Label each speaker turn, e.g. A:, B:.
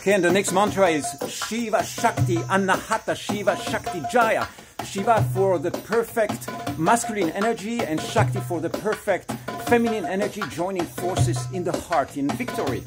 A: Okay, and the next mantra is Shiva Shakti Anahata Shiva Shakti Jaya. Shiva for the perfect masculine energy and Shakti for the perfect feminine energy joining forces in the heart in victory.